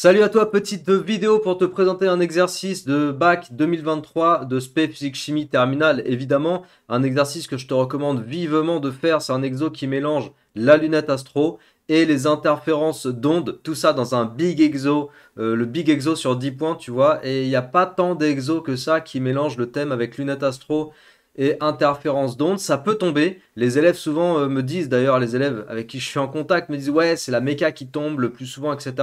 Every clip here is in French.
Salut à toi, petite vidéo pour te présenter un exercice de bac 2023 de spé physique chimie terminale, évidemment. Un exercice que je te recommande vivement de faire, c'est un exo qui mélange la lunette astro et les interférences d'ondes, tout ça dans un big exo, euh, le big exo sur 10 points, tu vois. Et il n'y a pas tant d'exos que ça qui mélangent le thème avec lunette astro et interférences d'ondes, ça peut tomber. Les élèves souvent euh, me disent, d'ailleurs les élèves avec qui je suis en contact me disent ouais c'est la méca qui tombe le plus souvent, etc.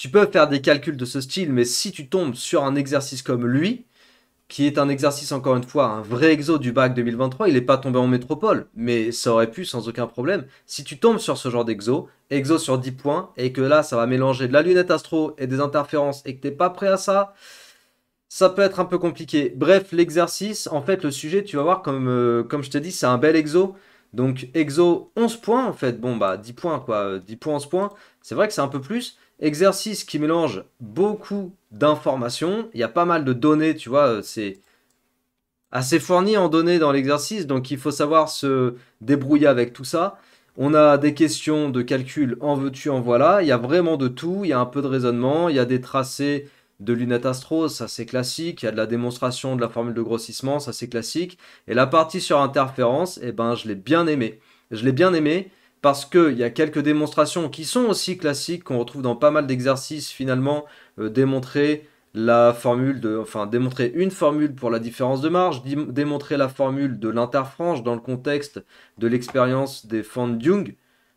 Tu peux faire des calculs de ce style, mais si tu tombes sur un exercice comme lui, qui est un exercice, encore une fois, un vrai exo du bac 2023, il n'est pas tombé en métropole, mais ça aurait pu sans aucun problème. Si tu tombes sur ce genre d'exo, exo sur 10 points, et que là, ça va mélanger de la lunette astro et des interférences, et que tu n'es pas prêt à ça, ça peut être un peu compliqué. Bref, l'exercice, en fait, le sujet, tu vas voir, comme, euh, je te dis, c'est un bel exo. Donc, exo 11 points, en fait. Bon, bah, 10 points, quoi. 10 points, 11 points. C'est vrai que c'est un peu plus. Exercice qui mélange beaucoup d'informations. Il y a pas mal de données, tu vois, c'est assez fourni en données dans l'exercice, donc il faut savoir se débrouiller avec tout ça. On a des questions de calcul en veux-tu, en voilà. Il y a vraiment de tout. Il y a un peu de raisonnement. Il y a des tracés de lunettes astro, ça c'est classique. Il y a de la démonstration de la formule de grossissement, ça c'est classique. Et la partie sur interférence, eh ben, je l'ai bien aimé. Je l'ai bien aimé parce qu'il y a quelques démonstrations qui sont aussi classiques, qu'on retrouve dans pas mal d'exercices finalement, euh, démontrer une formule pour la différence de marge, démontrer la formule de l'interfranche dans le contexte de l'expérience des fonds de Jung.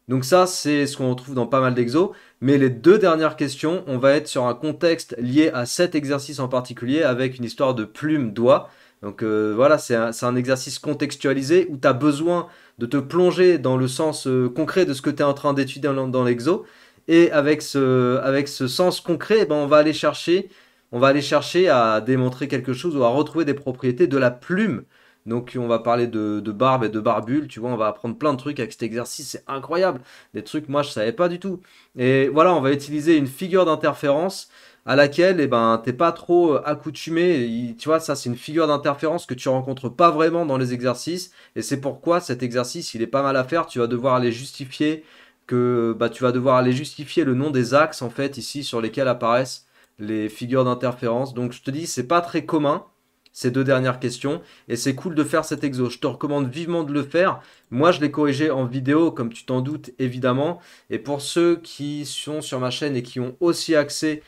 Donc ça, c'est ce qu'on retrouve dans pas mal d'exos. Mais les deux dernières questions, on va être sur un contexte lié à cet exercice en particulier avec une histoire de plume-doigt. Donc euh, voilà, c'est un, exercice contextualisé où tu as besoin de te plonger dans le sens euh, concret de ce que tu es en train d'étudier dans, l'exo. Et avec ce, sens concret, eh ben, on, va aller chercher, on va aller chercher à démontrer quelque chose ou à retrouver des propriétés de la plume. Donc on va parler de, barbe et de barbule, tu vois, on va apprendre plein de trucs avec cet exercice, c'est incroyable. Des trucs, moi, je savais pas du tout. Et voilà, on va utiliser une figure d'interférence à laquelle eh ben, t'es pas trop euh, accoutumé. tu vois, ça c'est une figure d'interférence que tu rencontres pas vraiment dans les exercices. Et c'est pourquoi cet exercice, il est pas mal à faire. Tu vas devoir aller justifier que bah, tu vas devoir aller justifier le nom des axes en fait ici sur lesquels apparaissent les figures d'interférence. Donc je te dis, c'est pas très commun ces deux dernières questions. Et c'est cool de faire cet exo. Je te recommande vivement de le faire. Moi, je l'ai corrigé en vidéo, comme tu t'en doutes, évidemment. Et pour ceux qui sont sur ma chaîne et qui ont aussi accès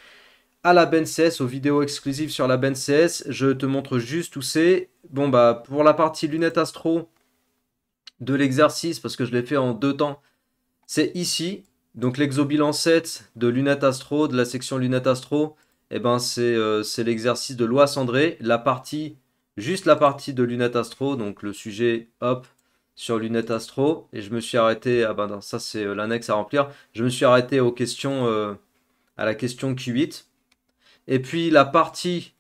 à la BNCS, aux vidéos exclusives sur la BNCS. Je te montre juste où c'est. Bon, bah, pour la partie lunettes astro de l'exercice, parce que je l'ai fait en deux temps, c'est ici. Donc, l'exobilan 7 de lunettes astro, de la section lunettes astro, eh ben, euh, c'est l'exercice de loi cendrée. La partie, juste la partie de lunettes astro, donc le sujet, hop, sur lunettes astro. Et je me suis arrêté, ah ben ça c'est euh, l'annexe à remplir. Je me suis arrêté aux questions, euh, à la question Q8. Et puis la partie,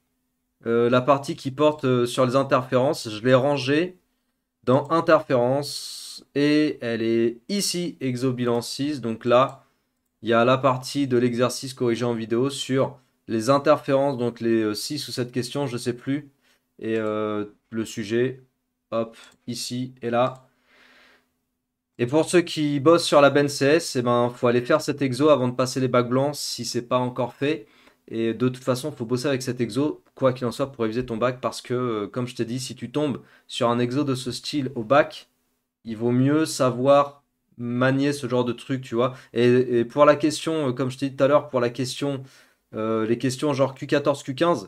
la partie qui porte sur les interférences, je l'ai rangée dans interférences et elle est ici exobilan 6. Donc là, il y a la partie de l'exercice corrigé en vidéo sur les interférences, donc les 6 euh, ou 7 questions, je ne sais plus. Et le sujet, hop, ici et là. Et pour ceux qui bossent sur la BNCS, il eh ben, faut aller faire cet exo avant de passer les bacs blancs si c'est pas encore fait. Et de toute façon, il faut bosser avec cet exo, quoi qu'il en soit, pour réviser ton bac, parce que, euh, comme je t'ai dit, si tu tombes sur un exo de ce style au bac, il vaut mieux savoir manier ce genre de truc, tu vois. Et, pour la question, euh, comme je t'ai dit tout à l'heure, pour la question, euh, les questions genre Q14, Q15,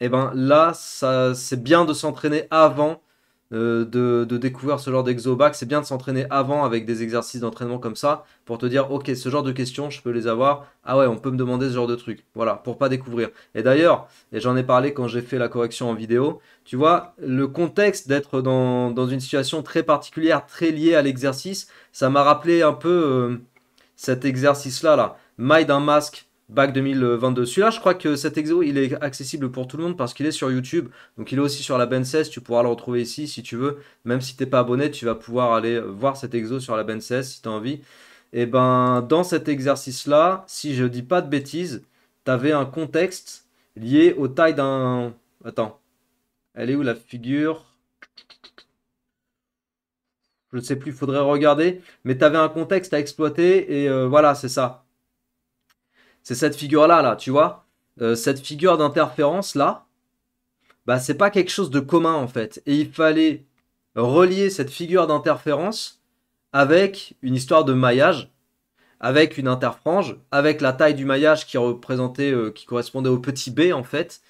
et eh ben là, ça, c'est bien de s'entraîner avant euh, de, découvrir ce genre d'exobac. C'est bien de s'entraîner avant avec des exercices d'entraînement comme ça pour te dire, ok, ce genre de questions, je peux les avoir. Ah ouais, on peut me demander ce genre de trucs. Voilà, pour pas découvrir. Et d'ailleurs, et j'en ai parlé quand j'ai fait la correction en vidéo, tu vois, le contexte d'être dans, dans, une situation très particulière, très liée à l'exercice, ça m'a rappelé un peu euh, cet exercice-là, là. Maille d'un masque Bac 2022. Celui-là, je crois que cet exo, il est accessible pour tout le monde parce qu'il est sur YouTube. Donc il est aussi sur la Ben16. Tu pourras le retrouver ici si tu veux. Même si tu n'es pas abonné, tu vas pouvoir aller voir cet exo sur la Ben16 si tu as envie. Et ben, dans cet exercice-là, si je dis pas de bêtises, tu avais un contexte lié aux tailles d'un... Attends. Elle est où la figure? Je ne sais plus, il faudrait regarder. Mais tu avais un contexte à exploiter et euh, voilà, c'est ça c'est cette figure-là, là, tu vois. Euh, cette figure d'interférence, là, bah, c'est pas quelque chose de commun, en fait. Et il fallait relier cette figure d'interférence avec une histoire de maillage, avec une interfrange, avec la taille du maillage qui représentait, euh, qui correspondait au petit b, en fait.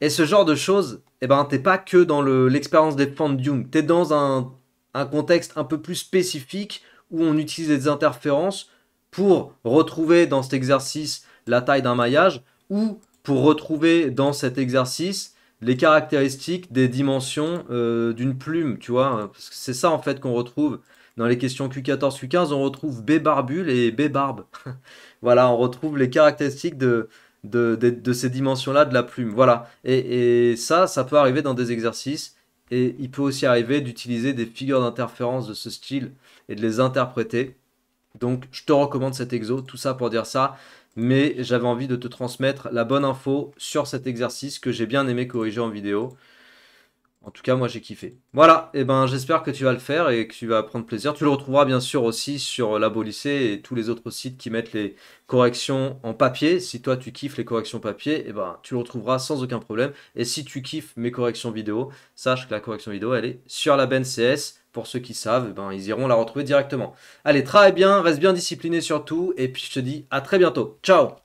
Et ce genre de choses, eh ben, t'es pas que dans l'expérience des fans de Dune, t'es dans un, un contexte un peu plus spécifique où on utilise des interférences pour retrouver dans cet exercice la taille d'un maillage ou pour retrouver dans cet exercice les caractéristiques des dimensions euh, d'une plume, tu vois. c'est ça en fait qu'on retrouve dans les questions Q14, Q15, on retrouve B barbule et B barbe. voilà, on retrouve les caractéristiques de, de, ces dimensions-là de la plume. Voilà. Et, et, ça, ça peut arriver dans des exercices. Et il peut aussi arriver d'utiliser des figures d'interférence de ce style et de les interpréter. Donc je te recommande cet exo, tout ça pour dire ça. Mais j'avais envie de te transmettre la bonne info sur cet exercice que j'ai bien aimé corriger en vidéo. En tout cas, moi j'ai kiffé. Voilà, et eh ben j'espère que tu vas le faire et que tu vas prendre plaisir. Tu le retrouveras bien sûr aussi sur Labo Lycée et tous les autres sites qui mettent les corrections en papier. Si toi tu kiffes les corrections papier, eh ben tu le retrouveras sans aucun problème. Et si tu kiffes mes corrections vidéo, sache que la correction vidéo elle est sur la CS. Pour ceux qui savent, ben, ils iront la retrouver directement. Allez, travaille bien, reste bien discipliné surtout, et puis je te dis à très bientôt. Ciao